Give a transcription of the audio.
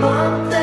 bump